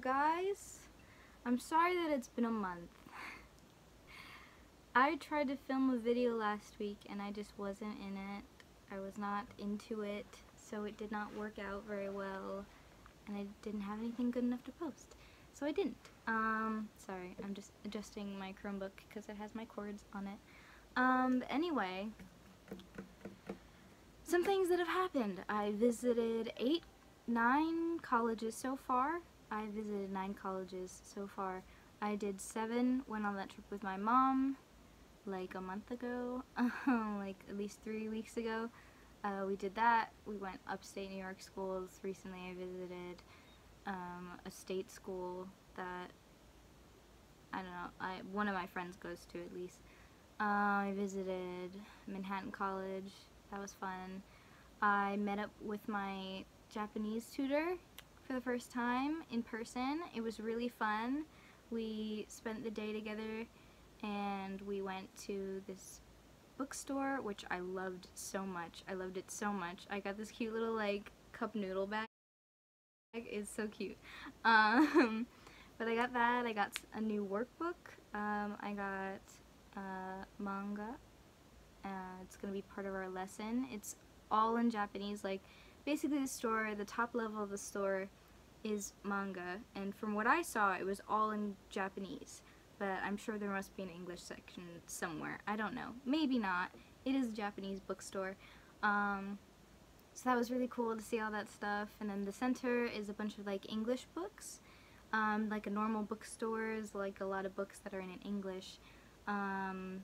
Guys, I'm sorry that it's been a month. I tried to film a video last week and I just wasn't in it. I was not into it, so it did not work out very well and I didn't have anything good enough to post. So I didn't. Um, sorry, I'm just adjusting my Chromebook because it has my chords on it. Um, anyway, some things that have happened. I visited eight, nine colleges so far. I visited nine colleges so far. I did seven, went on that trip with my mom like a month ago, like at least three weeks ago. Uh, we did that. We went upstate New York schools. Recently I visited um, a state school that, I don't know, I, one of my friends goes to at least. Uh, I visited Manhattan College. That was fun. I met up with my Japanese tutor for the first time in person. It was really fun. We spent the day together and we went to this bookstore which I loved so much. I loved it so much. I got this cute little like cup noodle bag. It's so cute. Um, but I got that. I got a new workbook. Um, I got uh, manga. Uh, it's going to be part of our lesson. It's all in Japanese. Like basically the store, the top level of the store is manga. And from what I saw, it was all in Japanese but I'm sure there must be an English section somewhere. I don't know. Maybe not. It is a Japanese bookstore. Um, so that was really cool to see all that stuff. And then the center is a bunch of like English books. Um, like a normal bookstore is like a lot of books that are in English. Um,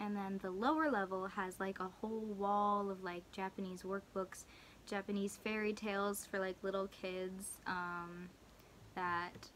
and then the lower level has like a whole wall of like Japanese workbooks, Japanese fairy tales for like little kids um, that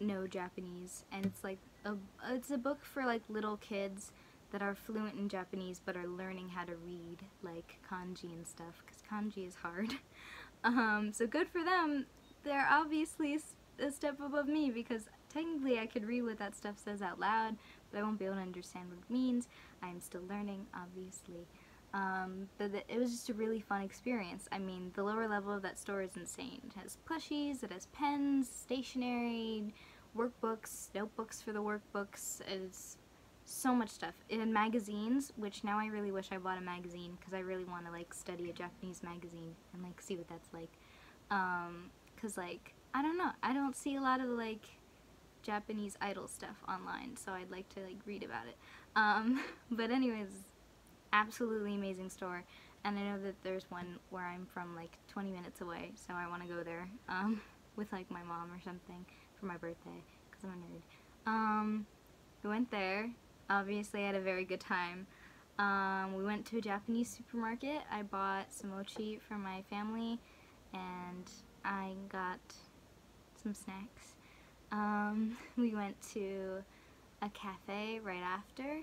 know Japanese. And it's like a, it's a book for like little kids that are fluent in Japanese but are learning how to read like kanji and stuff because kanji is hard. um, so good for them. They're obviously a step above me because technically I could read what that stuff says out loud but I won't be able to understand what it means. I'm still learning obviously. Um, but the, it was just a really fun experience. I mean, the lower level of that store is insane. It has plushies, it has pens, stationery, workbooks, notebooks for the workbooks, it's so much stuff. And magazines, which now I really wish I bought a magazine because I really want to like study a Japanese magazine and like see what that's like. Um, cause like, I don't know, I don't see a lot of like Japanese idol stuff online, so I'd like to like read about it. Um, but anyways, absolutely amazing store. And I know that there's one where I'm from like 20 minutes away, so I want to go there um, with like my mom or something for my birthday because I'm a nerd. Um, we went there. Obviously, I had a very good time. Um, we went to a Japanese supermarket. I bought some mochi for my family and I got some snacks. Um, we went to a cafe right after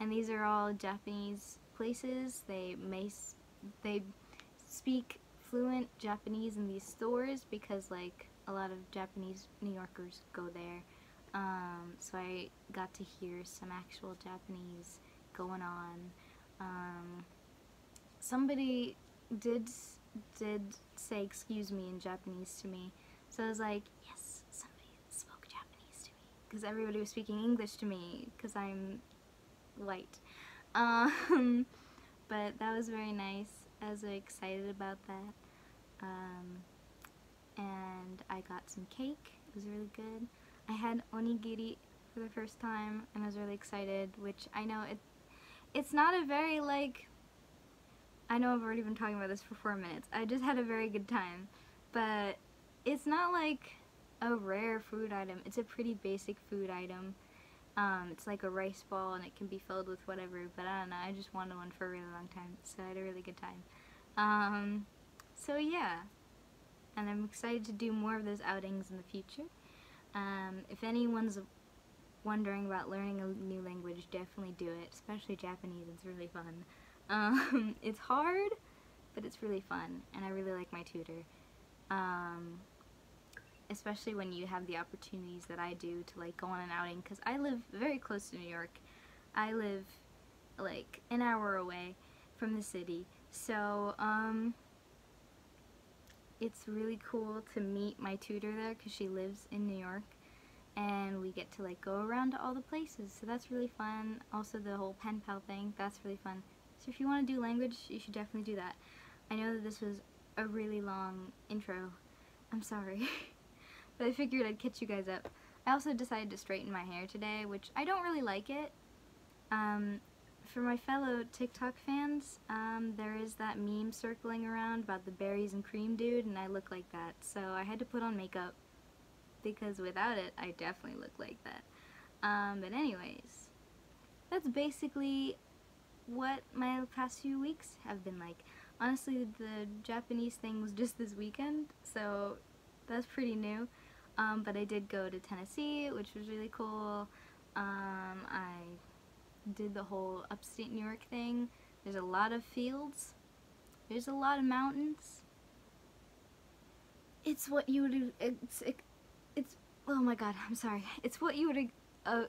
and these are all Japanese places. They may they speak fluent Japanese in these stores because like a lot of Japanese New Yorkers go there. Um, so I got to hear some actual Japanese going on. Um, somebody did did say excuse me in Japanese to me. So I was like, yes, somebody spoke Japanese to me. Because everybody was speaking English to me because I'm white. Um, but that was very nice. I was very excited about that. Um, and I got some cake. It was really good. I had onigiri for the first time and I was really excited, which I know it it's not a very like I know I've already been talking about this for four minutes. I just had a very good time. But it's not like a rare food item. It's a pretty basic food item. Um, it's like a rice ball and it can be filled with whatever, but I don't know, I just wanted one for a really long time, so I had a really good time. Um, so yeah, and I'm excited to do more of those outings in the future. Um, if anyone's wondering about learning a new language, definitely do it, especially Japanese, it's really fun. Um, it's hard, but it's really fun, and I really like my tutor. Especially when you have the opportunities that I do to like go on an outing, because I live very close to New York. I live like an hour away from the city, so um, it's really cool to meet my tutor there because she lives in New York and we get to like go around to all the places. So that's really fun. Also the whole pen pal thing that's really fun. So if you want to do language you should definitely do that. I know that this was a really long intro. I'm sorry but I figured I'd catch you guys up I also decided to straighten my hair today which I don't really like it um, for my fellow TikTok fans, um, there is that meme circling around about the berries and cream dude, and I look like that. So I had to put on makeup because without it, I definitely look like that. Um, but anyways, that's basically what my past few weeks have been like. Honestly, the Japanese thing was just this weekend, so that's pretty new. Um, but I did go to Tennessee, which was really cool. Um, I did the whole upstate New York thing. There's a lot of fields. There's a lot of mountains. It's what you would, it's, it, it's, oh my god, I'm sorry. It's what you would, uh,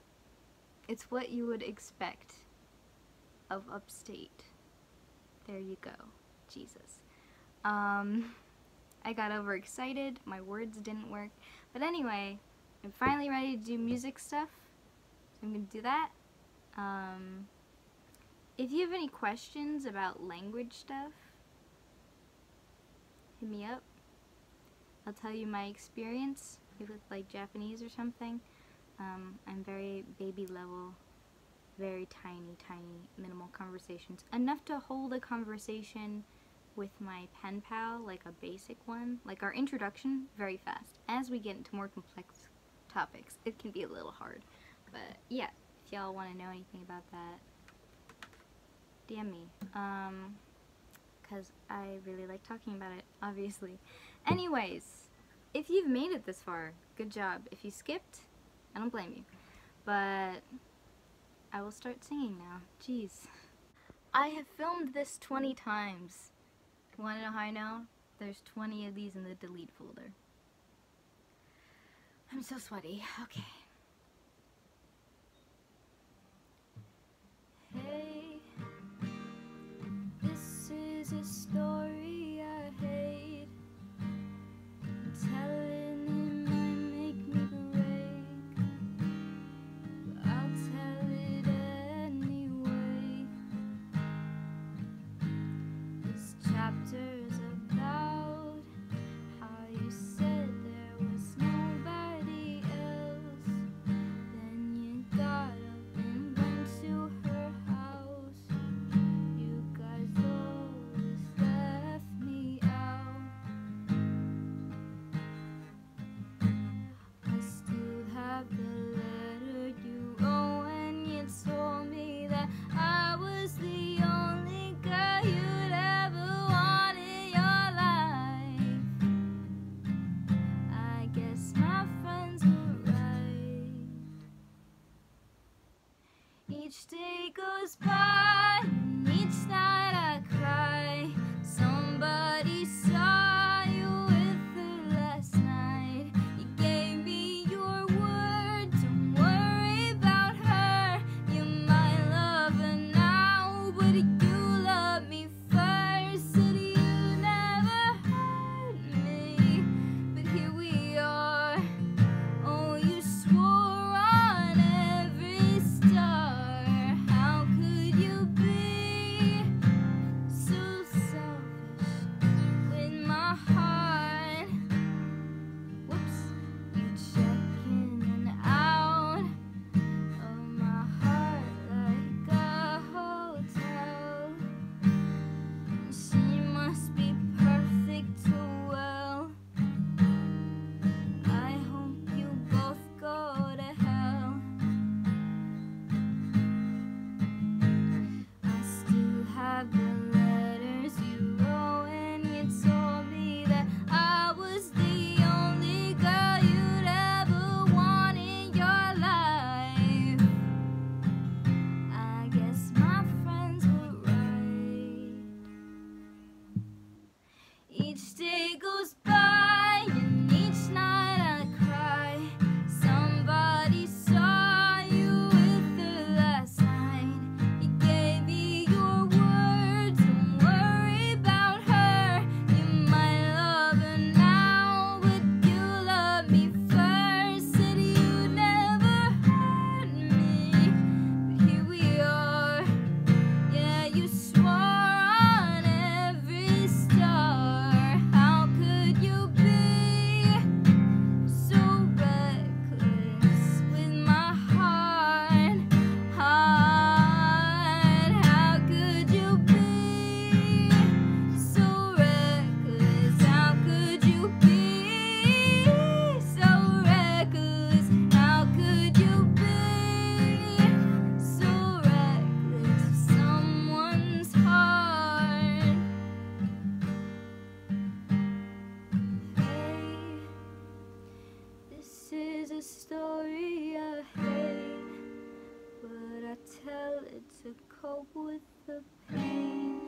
it's what you would expect of upstate. There you go. Jesus. Um, I got overexcited. My words didn't work. But anyway, I'm finally ready to do music stuff. So I'm going to do that. Um, if you have any questions about language stuff, hit me up. I'll tell you my experience with like Japanese or something. Um, I'm very baby level, very tiny, tiny, minimal conversations. Enough to hold a conversation with my pen pal, like a basic one, like our introduction, very fast. As we get into more complex topics, it can be a little hard. But yeah, if y'all want to know anything about that, DM me. Um, because I really like talking about it, obviously. Anyways, if you've made it this far, good job. If you skipped, I don't blame you. But I will start singing now. Jeez. I have filmed this 20 times. Want to know how I know? There's 20 of these in the delete folder. I'm so sweaty. Okay. The pain.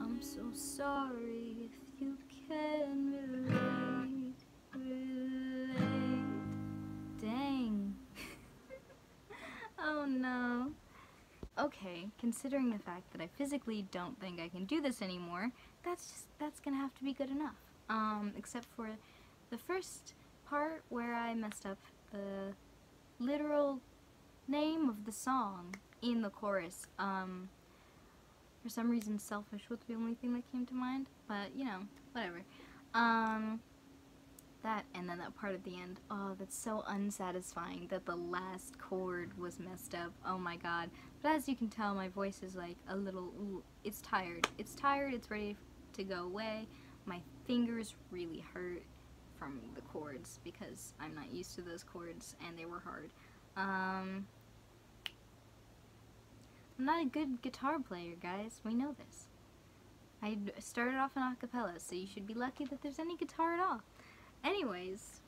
I'm so sorry if you can relate, relate. Dang. oh no. Okay, considering the fact that I physically don't think I can do this anymore, that's just, that's gonna have to be good enough. Um, except for the first part where I messed up the literal name of the song in the chorus. Um, for some reason, selfish was the only thing that came to mind, but you know, whatever. Um, that and then that part at the end. Oh, that's so unsatisfying that the last chord was messed up. Oh my god. But as you can tell, my voice is like a little, ooh, it's tired. It's tired, it's ready to go away. My fingers really hurt from the chords because I'm not used to those chords and they were hard. Um, I'm not a good guitar player, guys. We know this. I started off in acapella, so you should be lucky that there's any guitar at all. Anyways,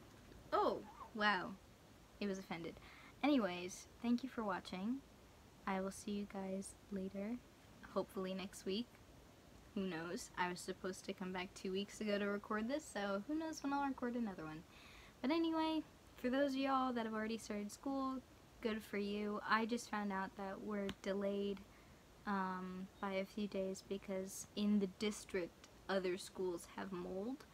oh, wow, it was offended. Anyways, thank you for watching. I will see you guys later, hopefully next week. Who knows? I was supposed to come back two weeks ago to record this, so who knows when I'll record another one. But anyway, for those of y'all that have already started school, good for you. I just found out that we're delayed um, by a few days because in the district, other schools have mold.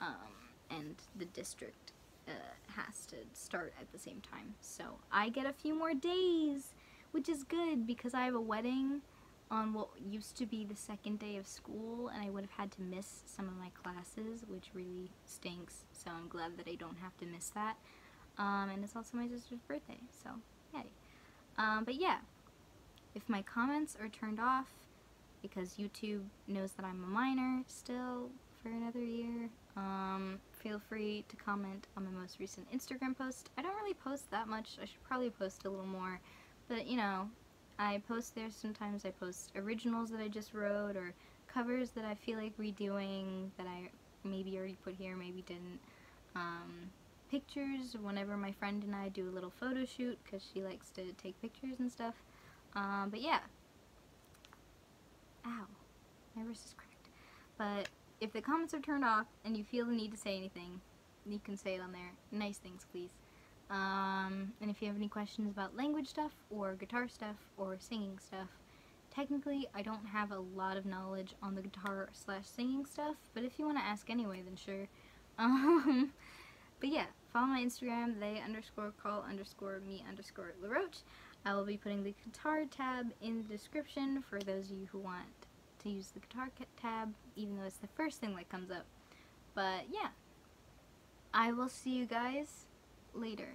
Um, and the district uh, has to start at the same time. So I get a few more days, which is good because I have a wedding on what used to be the second day of school and I would have had to miss some of my classes, which really stinks. So I'm glad that I don't have to miss that. Um, and it's also my sister's birthday, so yay. Um, but yeah, if my comments are turned off because YouTube knows that I'm a minor still for another year, um, feel free to comment on my most recent Instagram post. I don't really post that much. I should probably post a little more. But, you know, I post there sometimes. I post originals that I just wrote or covers that I feel like redoing that I maybe already put here, maybe didn't. Um, pictures whenever my friend and I do a little photo shoot because she likes to take pictures and stuff. Um, but yeah. Ow. My wrist is cracked. But if the comments are turned off and you feel the need to say anything, you can say it on there. Nice things, please. Um, and if you have any questions about language stuff or guitar stuff or singing stuff, technically I don't have a lot of knowledge on the guitar slash singing stuff, but if you want to ask anyway, then sure. Um, but yeah, follow my Instagram, they underscore call underscore me underscore LaRoche. I will be putting the guitar tab in the description for those of you who want to use the guitar tab, even though it's the first thing that comes up. But yeah, I will see you guys later.